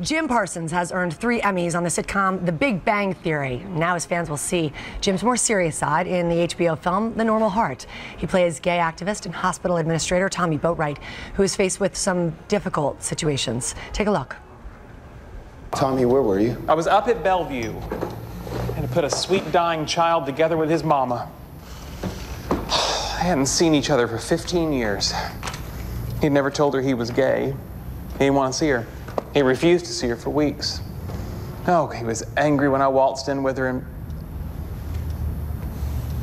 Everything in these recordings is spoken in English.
Jim Parsons has earned three Emmys on the sitcom The Big Bang Theory. Now his fans will see Jim's more serious side in the HBO film The Normal Heart. He plays gay activist and hospital administrator Tommy Boatwright, who is faced with some difficult situations. Take a look. Tommy, where were you? I was up at Bellevue and to put a sweet dying child together with his mama. They hadn't seen each other for 15 years. He'd never told her he was gay. He didn't want to see her. He refused to see her for weeks. Oh, he was angry when I waltzed in with her and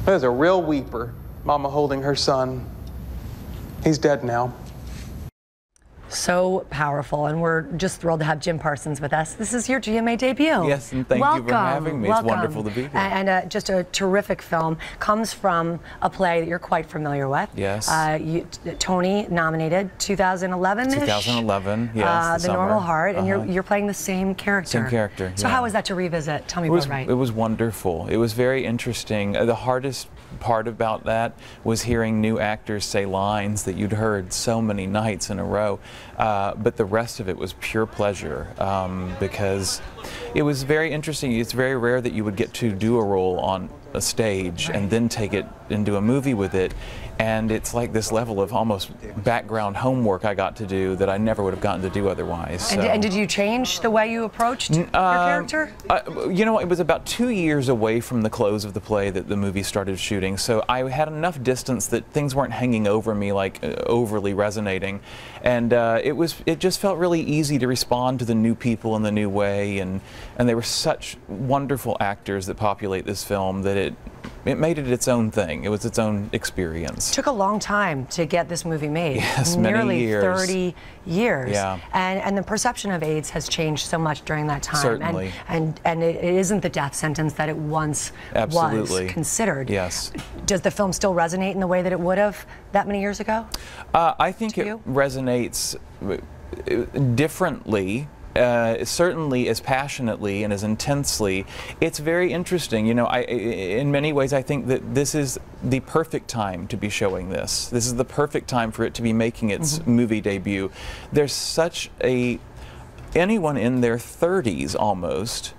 was a real weeper, Mama holding her son. He's dead now. So powerful, and we're just thrilled to have Jim Parsons with us. This is your GMA debut. Yes, and thank Welcome. you for having me. Welcome. It's wonderful to be here. And uh, just a terrific film. Comes from a play that you're quite familiar with. Yes. Uh, you, Tony nominated 2011. 2011, yes, Uh, the the, Normal. Heart, and you're Uh-huh. you're playing the same character. Same character, So yeah. how was that to revisit Tommy It was, Boatwright? it was wonderful. It was very interesting. Uh, The hardest part about that was hearing new actors say lines that you'd heard so many nights in a row. Uh, but the rest of it was pure pleasure um, because it was very interesting. It's very rare that you would get to do a role on a stage and then take it and do a movie with it. And it's like this level of almost background homework I got to do that I never would have gotten to do otherwise. and, so. and did you change the way you approached your character? Uh, you know, it was about two years away from the close of the play that the movie started shooting, so I had enough distance that things weren't hanging over me like uh, overly resonating, and uh, it was it just felt really easy to respond to the new people in the new way, and and they were such wonderful actors that populate this film that it it made it its own thing. It was its own experience. took a long time to get this movie made. Yes, many Nearly years. 30 years. Yeah. And and the perception of AIDS has changed so much during that time. Certainly. And and, and it, it isn't the death sentence that it once Absolutely. was considered. Yes. Does the film still resonate in the way that it would have that many years ago? Uh, I think it you? resonates uh, differently. Uh, certainly as passionately and as intensely. It's very interesting. You know, I, in many ways, I think that this is the perfect time to be showing this. This is the perfect time for it to be making its Mm-hmm. movie debut. There's such a anyone in their 30s almost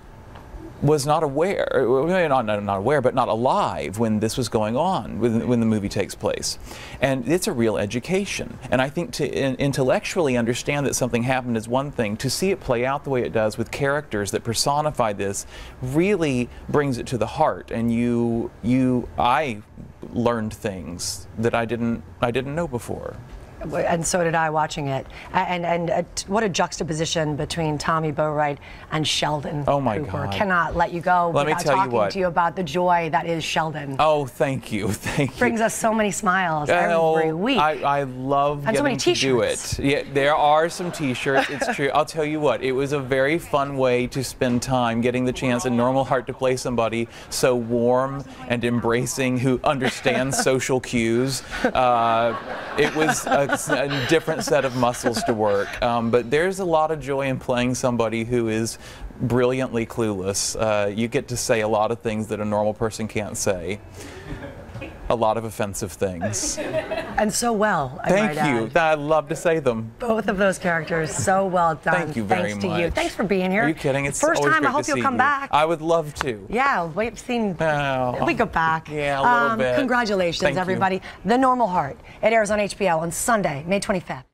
was not aware, uh, not, not, not aware, but not alive when this was going on, when, when the movie takes place. And it's a real education. And I think to in, intellectually understand that something happened is one thing. To see it play out the way it does with characters that personify this really brings it to the heart. And you, you, I learned things that I didn't, I didn't know before. And so did I watching it. And and uh, what a juxtaposition between Tommy Boatwright and Sheldon Oh, my Cooper. God. Cannot let you go Let me without tell you talking what. to you about the joy that is Sheldon. Oh, thank you, thank you. Brings us so many smiles Oh, every week. I, I love And so getting many to do it. Yeah, there are some T-shirts. It's true. I'll tell you what. It was a very fun way to spend time, getting the chance in Normal Heart to play somebody so warm and embracing who understands social cues. Uh, it was a, a different set of muscles to work. Um, but there's a lot of joy in playing somebody who is brilliantly clueless. Uh, you get to say a lot of things that a normal person can't say. A lot of offensive things. and so well. I Thank you. add. I love to say them. Both of those characters so well done. Thank you very Thanks to you. Thanks for being here. Are you kidding? It's first time. I hope you'll come you. back. I would love to. yeah, we've seen. Oh. We go back. Um, Yeah, a little bit. Congratulations, Thank you. everybody. The Normal Heart. It airs on HBO on Sunday, May 25th.